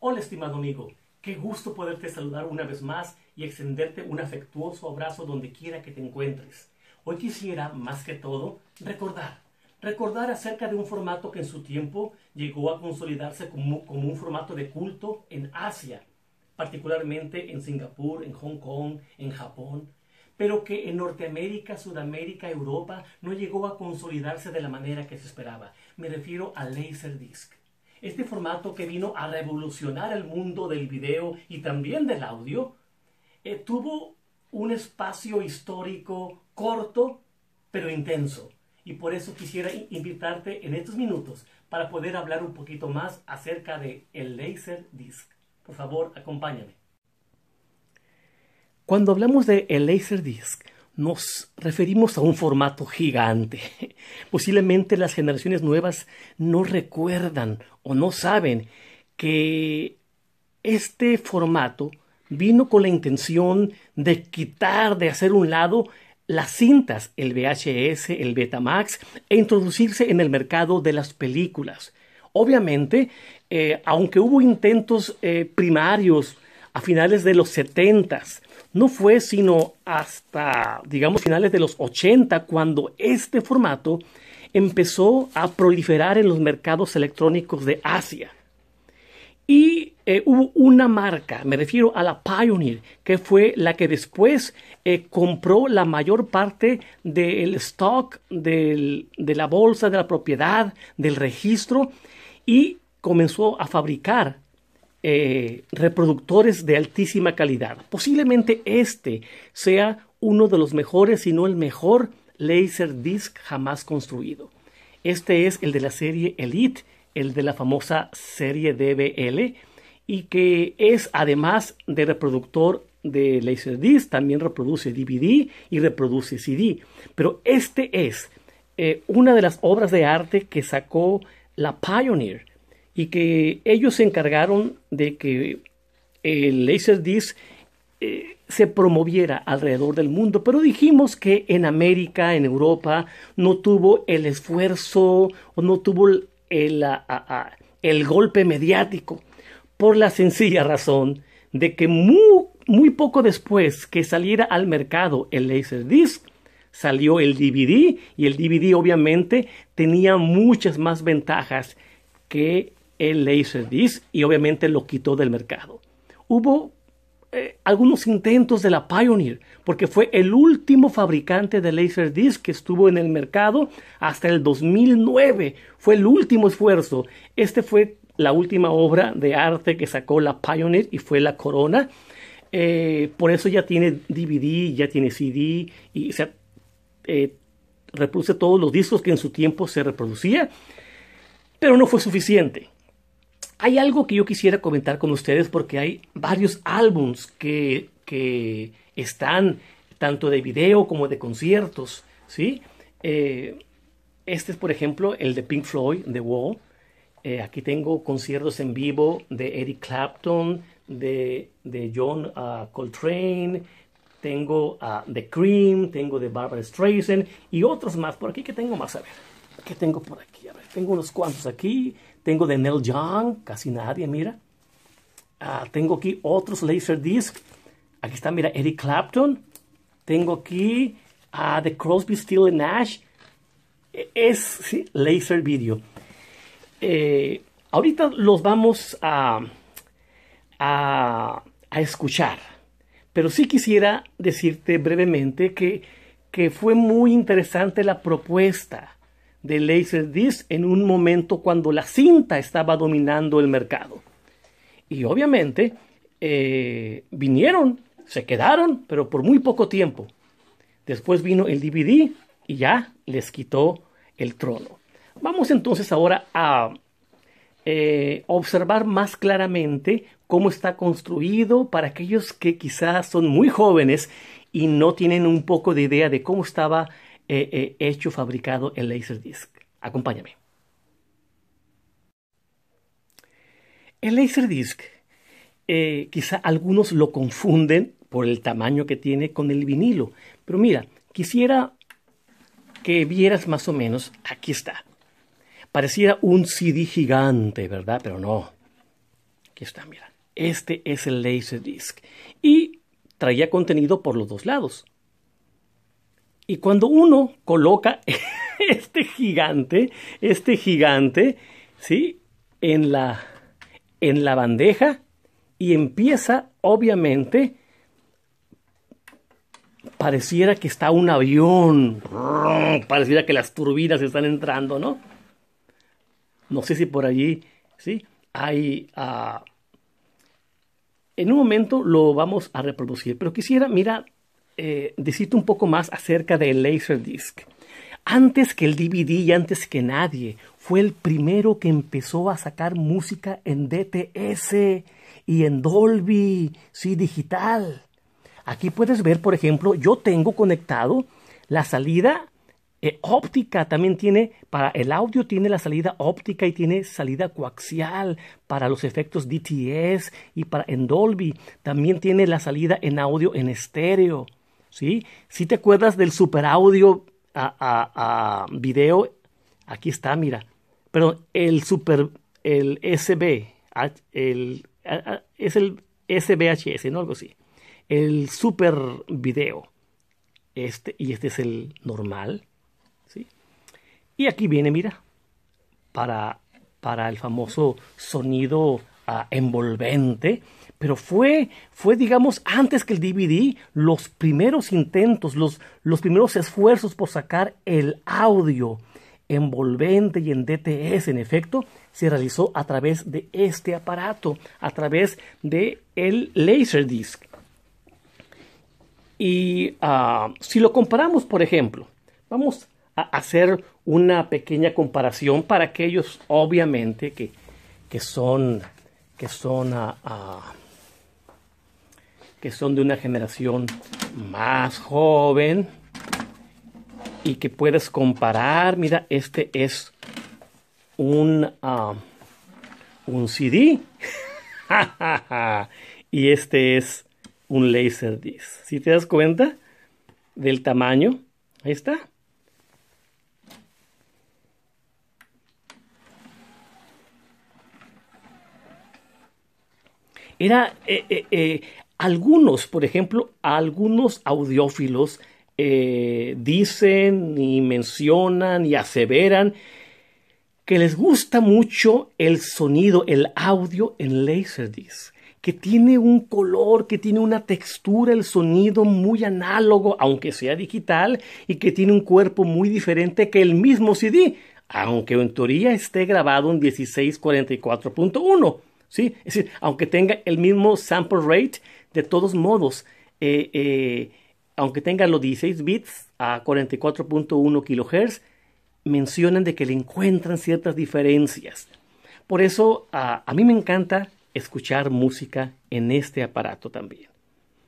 Hola estimado amigo, qué gusto poderte saludar una vez más y extenderte un afectuoso abrazo donde quiera que te encuentres. Hoy quisiera, más que todo, recordar, recordar acerca de un formato que en su tiempo llegó a consolidarse como, como un formato de culto en Asia, particularmente en Singapur, en Hong Kong, en Japón, pero que en Norteamérica, Sudamérica, Europa no llegó a consolidarse de la manera que se esperaba. Me refiero al Laserdisc. Este formato que vino a revolucionar el mundo del video y también del audio, eh, tuvo un espacio histórico corto, pero intenso. Y por eso quisiera invitarte en estos minutos para poder hablar un poquito más acerca de el Laserdisc. Por favor, acompáñame. Cuando hablamos de el Laserdisc, nos referimos a un formato gigante. Posiblemente las generaciones nuevas no recuerdan o no saben que este formato vino con la intención de quitar, de hacer un lado las cintas, el VHS, el Betamax, e introducirse en el mercado de las películas. Obviamente, eh, aunque hubo intentos eh, primarios a finales de los setentas no fue sino hasta, digamos, finales de los 80 cuando este formato empezó a proliferar en los mercados electrónicos de Asia. Y eh, hubo una marca, me refiero a la Pioneer, que fue la que después eh, compró la mayor parte del stock de la bolsa, de la propiedad, del registro y comenzó a fabricar eh, reproductores de altísima calidad. Posiblemente este sea uno de los mejores, si no el mejor Laserdisc jamás construido. Este es el de la serie Elite, el de la famosa serie DBL, y que es además de reproductor de Laserdisc, también reproduce DVD y reproduce CD. Pero este es eh, una de las obras de arte que sacó la Pioneer y que ellos se encargaron de que el Laserdisc eh, se promoviera alrededor del mundo, pero dijimos que en América, en Europa, no tuvo el esfuerzo o no tuvo el, el golpe mediático, por la sencilla razón de que muy, muy poco después que saliera al mercado el Laserdisc, salió el DVD y el DVD obviamente tenía muchas más ventajas que el Laserdisc y obviamente lo quitó del mercado. Hubo eh, algunos intentos de la Pioneer, porque fue el último fabricante de Laserdisc que estuvo en el mercado hasta el 2009. Fue el último esfuerzo. Este fue la última obra de arte que sacó la Pioneer y fue la Corona. Eh, por eso ya tiene DVD, ya tiene CD y se eh, reproduce todos los discos que en su tiempo se reproducía. Pero no fue suficiente. Hay algo que yo quisiera comentar con ustedes porque hay varios álbums que, que están tanto de video como de conciertos, ¿sí? Eh, este es, por ejemplo, el de Pink Floyd, The Wall. Eh, aquí tengo conciertos en vivo de Eric Clapton, de, de John uh, Coltrane, tengo uh, The Cream, tengo de Barbara Streisand y otros más. Por aquí, ¿qué tengo más? A ver, ¿qué tengo por aquí? A ver, tengo unos cuantos aquí. Tengo de Neil Young, casi nadie, mira. Ah, tengo aquí otros Laserdisc. Aquí está, mira, Eric Clapton. Tengo aquí a The Crosby, Still Nash. E, es sí, Laser Video. Eh, ahorita los vamos a, a, a, escuchar. Pero sí quisiera decirte brevemente que, que fue muy interesante la propuesta de Laserdisc en un momento cuando la cinta estaba dominando el mercado. Y obviamente eh, vinieron, se quedaron, pero por muy poco tiempo. Después vino el DVD y ya les quitó el trono. Vamos entonces ahora a eh, observar más claramente cómo está construido para aquellos que quizás son muy jóvenes y no tienen un poco de idea de cómo estaba he, hecho, fabricado el Laserdisc. Acompáñame. El Laserdisc, eh, quizá algunos lo confunden por el tamaño que tiene con el vinilo, pero mira, quisiera que vieras más o menos, aquí está. Pareciera un CD gigante, ¿verdad? Pero no. Aquí está, mira. Este es el Laserdisc. Y traía contenido por los dos lados. Y cuando uno coloca este gigante, este gigante, ¿sí? En la, en la bandeja y empieza, obviamente, pareciera que está un avión, pareciera que las turbinas están entrando, ¿no? No sé si por allí, ¿sí? Hay... Uh, en un momento lo vamos a reproducir, pero quisiera, mira, eh, un poco más acerca del Laserdisc. Antes que el DVD y antes que nadie, fue el primero que empezó a sacar música en DTS y en Dolby, sí, digital. Aquí puedes ver, por ejemplo, yo tengo conectado la salida eh, óptica, también tiene, para el audio tiene la salida óptica y tiene salida coaxial para los efectos DTS y para en Dolby, también tiene la salida en audio en estéreo. ¿Sí? Si te acuerdas del super audio a, a, video, aquí está, mira. Pero el super, el SB, el, es el SBHS, ¿no? Algo así. El super video. Este, y este es el normal. ¿sí? Y aquí viene, mira, para, para el famoso sonido uh, envolvente. Pero fue, fue, digamos, antes que el DVD, los primeros intentos, los, los primeros esfuerzos por sacar el audio envolvente y en DTS, en efecto, se realizó a través de este aparato, a través de el Laserdisc. Y uh, si lo comparamos, por ejemplo, vamos a hacer una pequeña comparación para aquellos, obviamente, que, que son, que son, uh, uh, que son de una generación más joven y que puedes comparar. Mira, este es un, uh, un CD y este es un Laserdisc. Si te das cuenta del tamaño, ahí está. Era eh, eh, eh, algunos, por ejemplo, algunos audiófilos eh, dicen y mencionan y aseveran que les gusta mucho el sonido, el audio en Laserdisc, que tiene un color, que tiene una textura, el sonido muy análogo, aunque sea digital, y que tiene un cuerpo muy diferente que el mismo CD, aunque en teoría esté grabado en 1644.1. ¿sí? Es decir, aunque tenga el mismo sample rate, de todos modos, eh, eh, aunque tenga los 16 bits a 44.1 kHz, mencionan de que le encuentran ciertas diferencias. Por eso a, a mí me encanta escuchar música en este aparato también.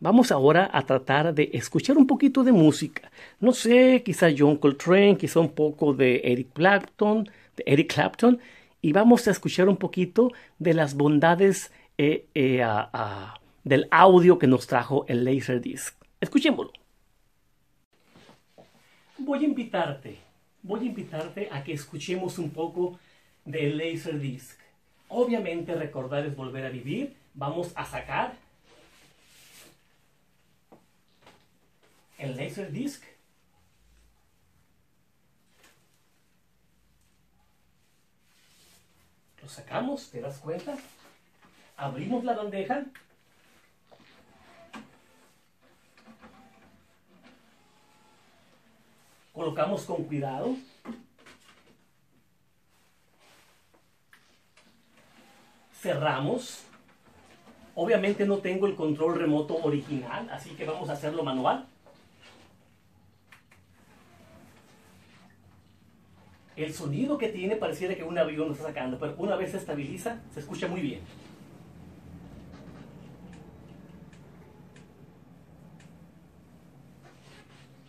Vamos ahora a tratar de escuchar un poquito de música. No sé, quizá John Coltrane, quizá un poco de Eric Clapton, de Eric Clapton, y vamos a escuchar un poquito de las bondades eh, a, del audio que nos trajo el Laserdisc. Escuchémoslo. Voy a invitarte, voy a invitarte a que escuchemos un poco del Laserdisc. Obviamente recordar es volver a vivir. Vamos a sacar el Laserdisc. Lo sacamos, ¿te das cuenta? Abrimos la bandeja colocamos con cuidado. Cerramos. Obviamente no tengo el control remoto original, así que vamos a hacerlo manual. El sonido que tiene pareciera que un avión lo está sacando, pero una vez se estabiliza, se escucha muy bien.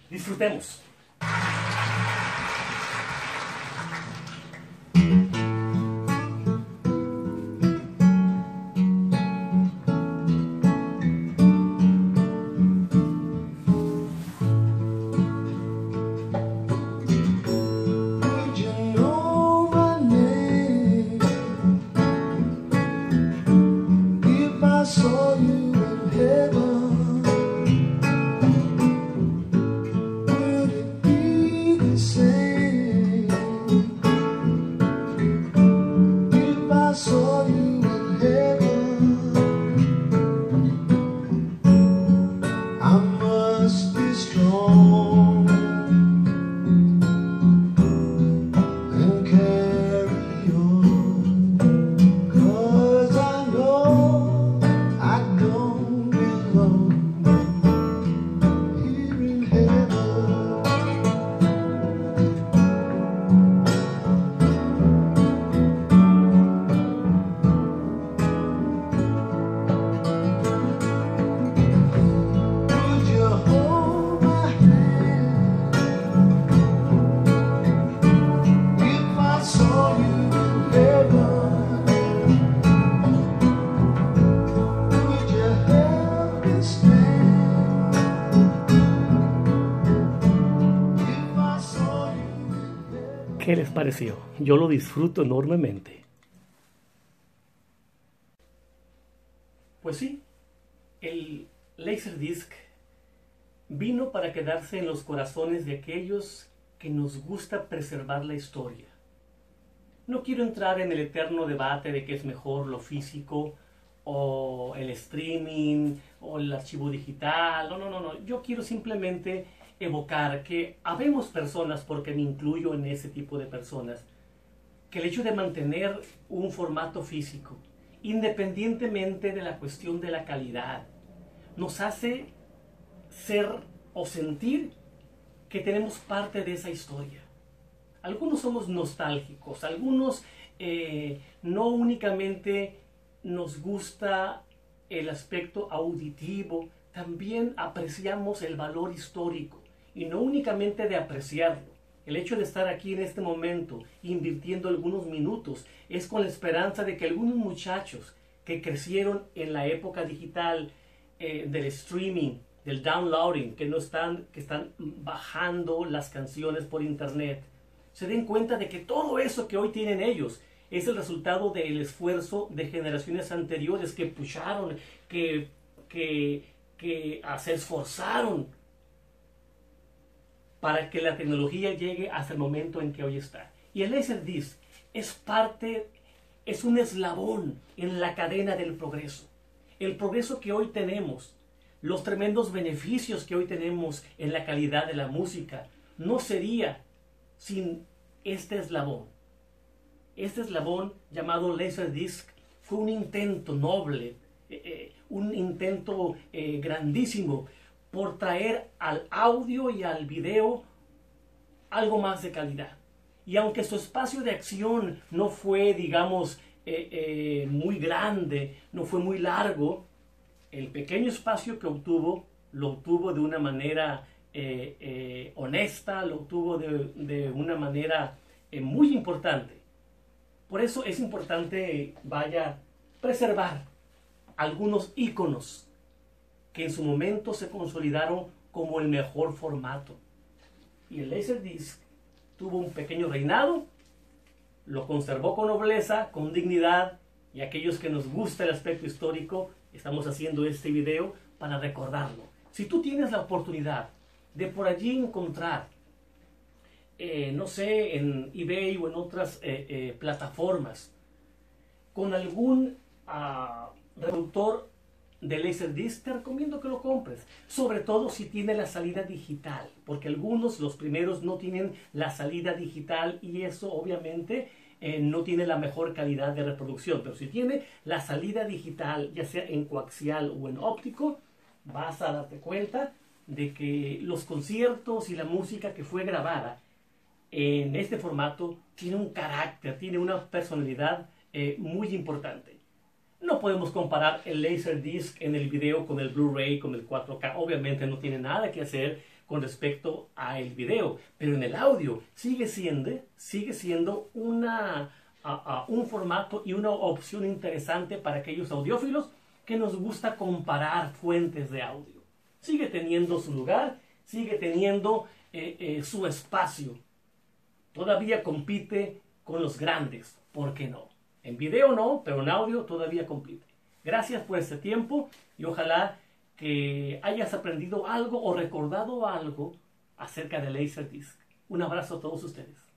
Disfrutemos. saw you in heaven. ¿Qué les pareció? Yo lo disfruto enormemente. Pues sí, el Laserdisc vino para quedarse en los corazones de aquellos que nos gusta preservar la historia. No quiero entrar en el eterno debate de qué es mejor lo físico o el streaming o el archivo digital. No, no, no, no. Yo quiero simplemente evocar que habemos personas, porque me incluyo en ese tipo de personas, que el hecho de mantener un formato físico, independientemente de la cuestión de la calidad, nos hace ser o sentir que tenemos parte de esa historia. Algunos somos nostálgicos, algunos eh, no únicamente nos gusta el aspecto auditivo, también apreciamos el valor histórico y no únicamente de apreciarlo. El hecho de estar aquí en este momento, invirtiendo algunos minutos, es con la esperanza de que algunos muchachos que crecieron en la época digital eh, del streaming, del downloading, que no están, que están bajando las canciones por internet, se den cuenta de que todo eso que hoy tienen ellos es el resultado del esfuerzo de generaciones anteriores que pusharon, que, que, que se esforzaron para que la tecnología llegue hasta el momento en que hoy está. Y el Laserdisc es parte, es un eslabón en la cadena del progreso. El progreso que hoy tenemos, los tremendos beneficios que hoy tenemos en la calidad de la música, no sería sin este eslabón. Este eslabón llamado Laserdisc fue un intento noble, eh, eh, un intento eh, grandísimo por traer al audio y al video algo más de calidad. Y aunque su espacio de acción no fue, digamos, muy grande, no fue muy largo, el pequeño espacio que obtuvo lo obtuvo de una manera honesta, lo obtuvo de, de una manera muy importante. Por eso es importante, vaya, preservar algunos iconos que en su momento se consolidaron como el mejor formato. Y el Laserdisc tuvo un pequeño reinado, lo conservó con nobleza, con dignidad, y aquellos que nos gusta el aspecto histórico, estamos haciendo este video para recordarlo. Si tú tienes la oportunidad de por allí encontrar eh, no sé, en eBay o en otras eh, eh, plataformas, con algún uh, de Laserdisc, te recomiendo que lo compres. Sobre todo si tiene la salida digital, porque algunos, los primeros, no tienen la salida digital y eso obviamente no tiene la mejor calidad de reproducción. Pero si tiene la salida digital, ya sea en coaxial o en óptico, vas a darte cuenta de que los conciertos y la música que fue grabada en este formato tiene un carácter, tiene una personalidad eh, muy importante. No podemos comparar el Laserdisc en el video con el Blu-ray, con el 4K. Obviamente no tiene nada que hacer con respecto al video, pero en el audio sigue siendo, sigue siendo una, un formato y una opción interesante para aquellos audiófilos que nos gusta comparar fuentes de audio. Sigue teniendo su lugar, sigue teniendo eh, eh, su espacio todavía compite con los grandes, ¿por qué no? En video no, pero en audio todavía compite. Gracias por este tiempo y ojalá que hayas aprendido algo o recordado algo acerca de Laserdisc. Un abrazo a todos ustedes.